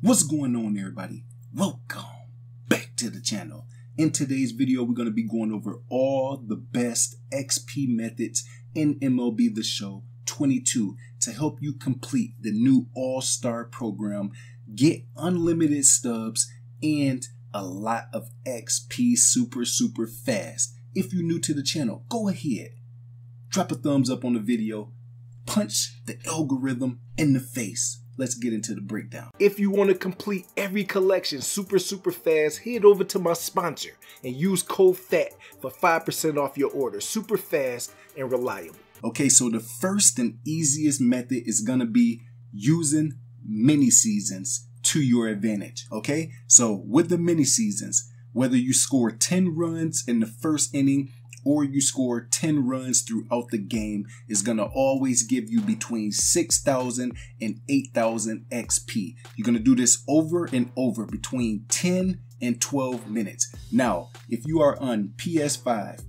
What's going on everybody? Welcome back to the channel. In today's video, we're going to be going over all the best XP methods in MLB The Show 22 to help you complete the new All-Star program, get unlimited stubs, and a lot of XP super, super fast. If you're new to the channel, go ahead, drop a thumbs up on the video, punch the algorithm in the face let's get into the breakdown. If you want to complete every collection super, super fast, head over to my sponsor and use code Phat for 5% off your order. Super fast and reliable. Okay, so the first and easiest method is going to be using mini seasons to your advantage. Okay, so with the mini seasons, whether you score 10 runs in the first inning or you score 10 runs throughout the game is going to always give you between 6,000 and 8,000 XP. You're going to do this over and over between 10 and 12 minutes. Now, if you are on PS5,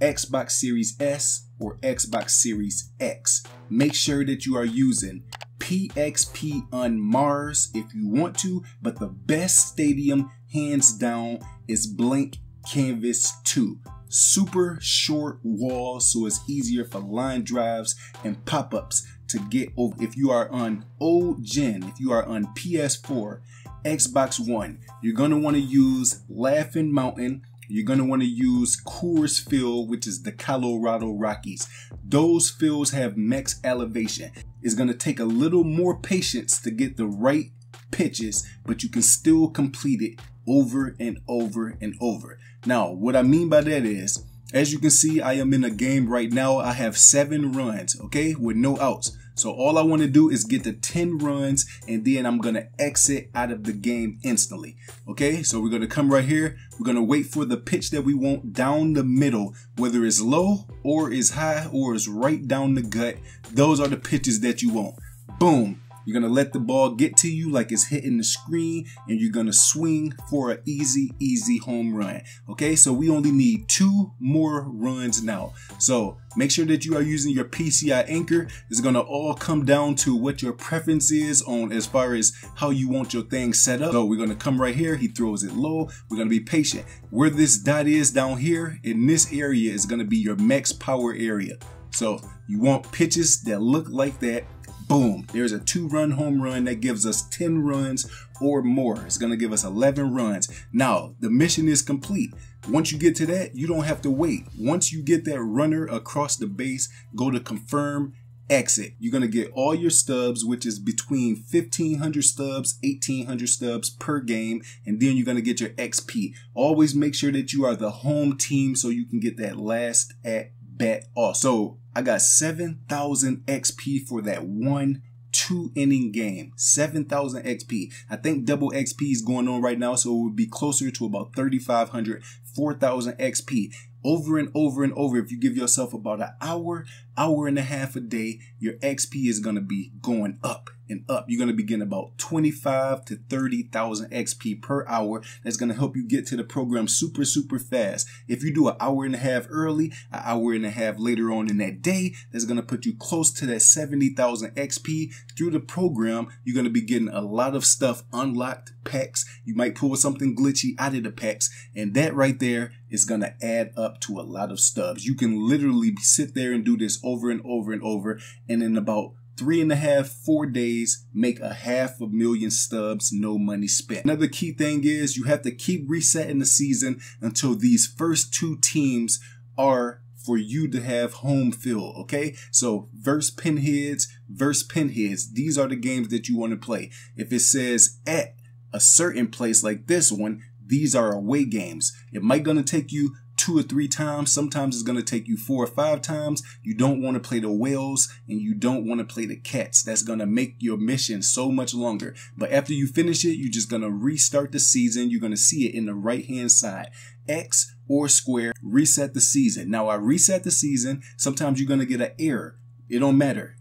Xbox Series S, or Xbox Series X, make sure that you are using PXP on Mars if you want to, but the best stadium hands down is Blank Canvas 2 super short walls so it's easier for line drives and pop-ups to get over. If you are on old gen, if you are on PS4, Xbox One, you're going to want to use Laughing Mountain. You're going to want to use Coors Field, which is the Colorado Rockies. Those fields have max elevation. It's going to take a little more patience to get the right pitches, but you can still complete it over and over and over. Now, what I mean by that is, as you can see, I am in a game right now. I have seven runs, okay, with no outs. So all I want to do is get the 10 runs and then I'm going to exit out of the game instantly. Okay, so we're going to come right here. We're going to wait for the pitch that we want down the middle, whether it's low or is high or is right down the gut. Those are the pitches that you want. Boom. You're going to let the ball get to you like it's hitting the screen and you're going to swing for an easy, easy home run. Okay, so we only need two more runs now. So make sure that you are using your PCI anchor. It's going to all come down to what your preference is on as far as how you want your thing set up. So we're going to come right here. He throws it low. We're going to be patient. Where this dot is down here in this area is going to be your max power area. So you want pitches that look like that Boom. There's a two run home run that gives us 10 runs or more. It's going to give us 11 runs. Now, the mission is complete. Once you get to that, you don't have to wait. Once you get that runner across the base, go to confirm exit. You're going to get all your stubs, which is between 1500 stubs, 1800 stubs per game. And then you're going to get your XP. Always make sure that you are the home team so you can get that last at bat off. So I got 7,000 XP for that one two inning game. 7,000 XP. I think double XP is going on right now, so it would be closer to about 3,500, 4,000 XP. Over and over and over, if you give yourself about an hour, hour and a half a day, your XP is going to be going up and up. You're going to be getting about 25 to 30,000 XP per hour. That's going to help you get to the program super, super fast. If you do an hour and a half early, an hour and a half later on in that day, that's going to put you close to that 70,000 XP through the program. You're going to be getting a lot of stuff unlocked packs. You might pull something glitchy out of the packs. And that right there is going to add up to a lot of stubs. You can literally sit there and do this over and over and over. And in about three and a half, four days, make a half a million stubs, no money spent. Another key thing is you have to keep resetting the season until these first two teams are for you to have home field, okay? So verse pinheads, verse pinheads, these are the games that you want to play. If it says at a certain place like this one, these are away games. It might gonna take you two or three times. Sometimes it's going to take you four or five times. You don't want to play the whales and you don't want to play the cats. That's going to make your mission so much longer. But after you finish it, you're just going to restart the season. You're going to see it in the right hand side. X or square, reset the season. Now I reset the season. Sometimes you're going to get an error. It don't matter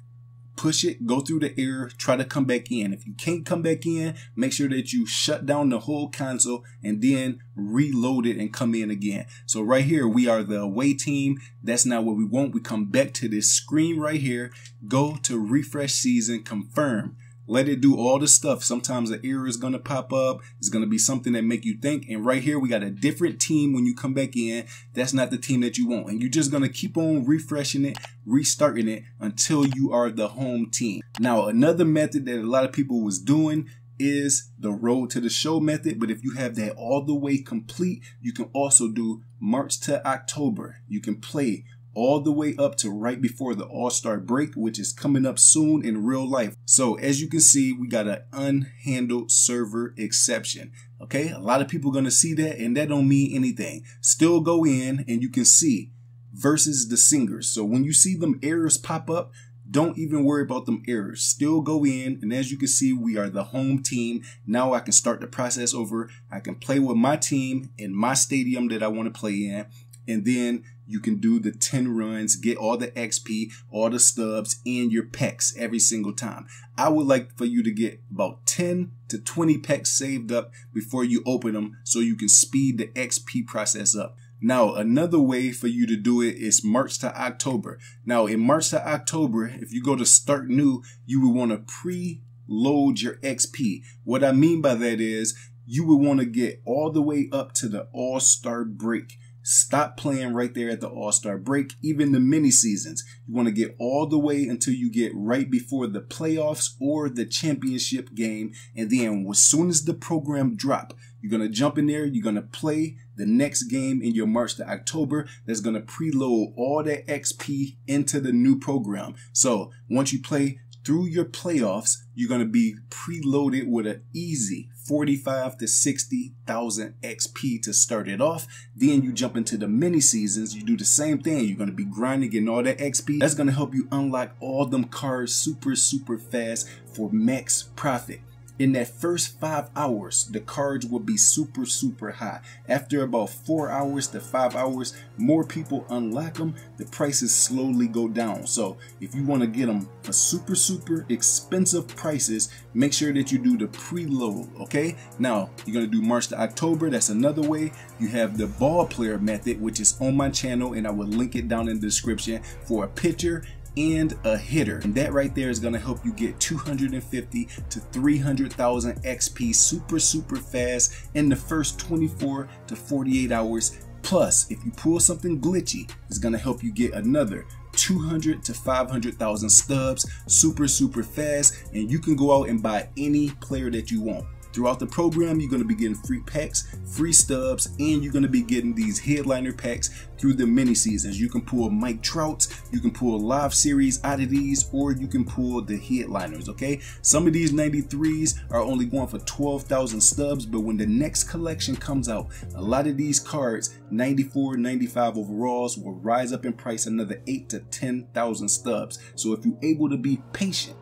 push it, go through the error, try to come back in. If you can't come back in, make sure that you shut down the whole console and then reload it and come in again. So right here, we are the away team. That's not what we want. We come back to this screen right here, go to refresh season, confirm. Let it do all the stuff. Sometimes an error is going to pop up. It's going to be something that make you think. And right here, we got a different team when you come back in. That's not the team that you want. And you're just going to keep on refreshing it, restarting it until you are the home team. Now, another method that a lot of people was doing is the road to the show method. But if you have that all the way complete, you can also do March to October. You can play all the way up to right before the All-Star break, which is coming up soon in real life. So as you can see, we got an unhandled server exception. Okay, a lot of people going to see that and that don't mean anything. Still go in and you can see versus the singers. So when you see them errors pop up, don't even worry about them errors. Still go in, and as you can see, we are the home team. Now I can start the process over. I can play with my team in my stadium that I want to play in, and then you can do the 10 runs, get all the XP, all the stubs, and your packs every single time. I would like for you to get about 10 to 20 packs saved up before you open them so you can speed the XP process up. Now, another way for you to do it is March to October. Now, in March to October, if you go to start new, you would want to pre-load your XP. What I mean by that is you would want to get all the way up to the All-Star break. Stop playing right there at the All-Star break, even the mini seasons. You want to get all the way until you get right before the playoffs or the championship game. And then as soon as the program drop, you're going to jump in there. You're going to play the next game in your March to October. That's going to preload all that XP into the new program. So once you play through your playoffs, you're going to be preloaded with an easy 45 to 60,000 XP to start it off. Then you jump into the mini seasons. You do the same thing. You're going to be grinding and all that XP. That's going to help you unlock all them cards super, super fast for max profit in that first five hours, the cards will be super, super high. After about four hours to five hours, more people unlock them, the prices slowly go down. So if you want to get them for super, super expensive prices, make sure that you do the preload, okay? Now, you're going to do March to October. That's another way. You have the ball player method, which is on my channel, and I will link it down in the description for a picture and a hitter. And that right there is gonna help you get 250 to 300,000 XP super, super fast in the first 24 to 48 hours. Plus, if you pull something glitchy, it's gonna help you get another 200 to 500,000 stubs super, super fast. And you can go out and buy any player that you want. Throughout the program, you're going to be getting free packs, free stubs, and you're going to be getting these headliner packs through the mini seasons. You can pull Mike Trouts, you can pull a live series out of these, or you can pull the headliners, okay? Some of these 93s are only going for 12,000 stubs, but when the next collection comes out, a lot of these cards, 94, 95 overalls, will rise up in price another 8 to 10,000 stubs. So if you're able to be patient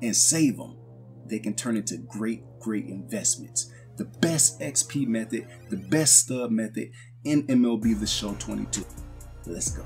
and save them, they can turn into great great investments. The best XP method, the best stub method in MLB The Show 22. Let's go.